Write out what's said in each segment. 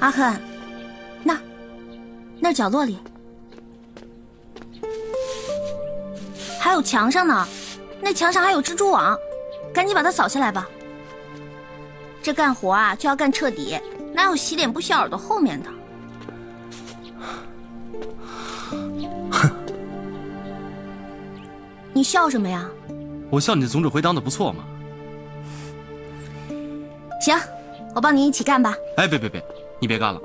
阿恨，那，那角落里，还有墙上呢，那墙上还有蜘蛛网，赶紧把它扫下来吧。这干活啊，就要干彻底，哪有洗脸不洗耳朵后面的？哼！你笑什么呀？我笑你的总指挥当的不错嘛。行，我帮你一起干吧。哎，别别别，你别干了。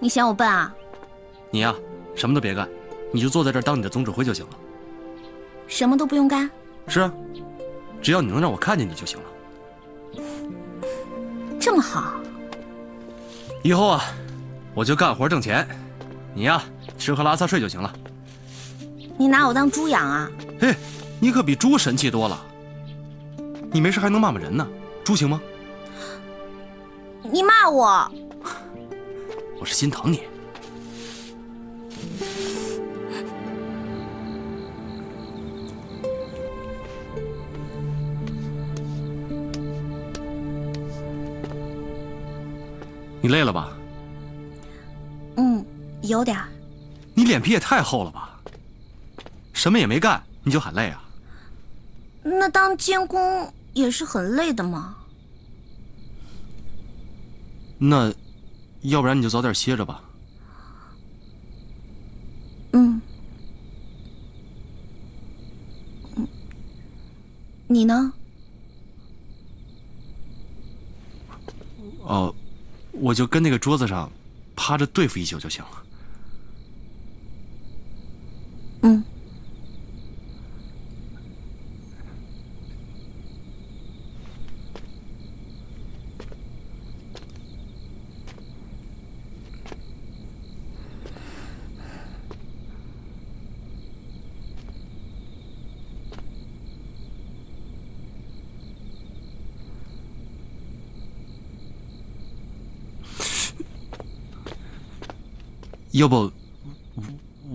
你嫌我笨啊？你呀，什么都别干，你就坐在这儿当你的总指挥就行了。什么都不用干？是啊，只要你能让我看见你就行了。这么好，以后啊，我就干活挣钱，你呀吃喝拉撒睡就行了。你拿我当猪养啊？嘿，你可比猪神气多了。你没事还能骂骂人呢，猪行吗？你骂我，我是心疼你。你累了吧？嗯，有点。你脸皮也太厚了吧？什么也没干你就喊累啊？那当监工也是很累的嘛。那，要不然你就早点歇着吧。嗯。嗯。你呢？哦。我就跟那个桌子上趴着对付一宿就行了。要不，我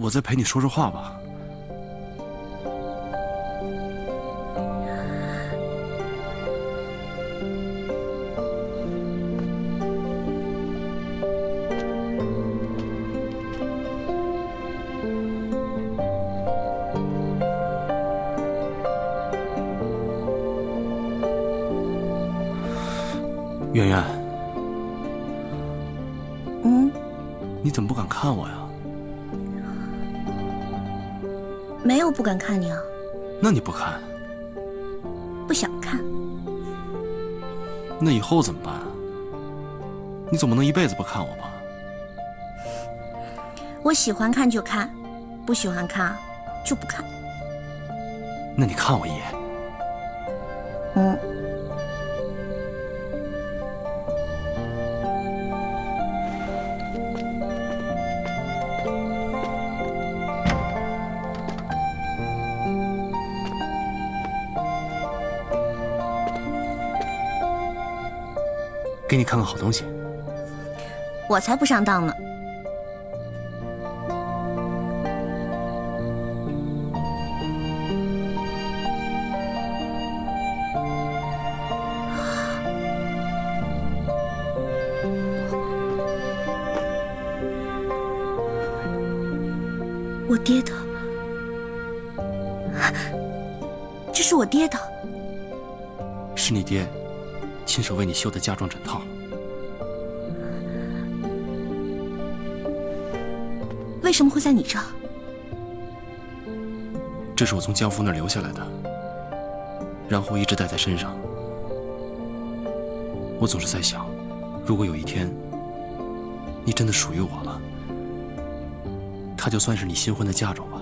我再陪你说说话吧。圆圆。你怎么不敢看我呀？没有不敢看你啊。那你不看？不想看。那以后怎么办？你总不能一辈子不看我吧？我喜欢看就看，不喜欢看就不看。那你看我一眼。嗯。给你看个好东西，我才不上当呢。我爹的，这是我爹的，是你爹。亲手为你绣的嫁妆枕套，为什么会在你这？这是我从江夫那儿留下来的，然后一直带在身上。我总是在想，如果有一天你真的属于我了，它就算是你新婚的嫁妆吧。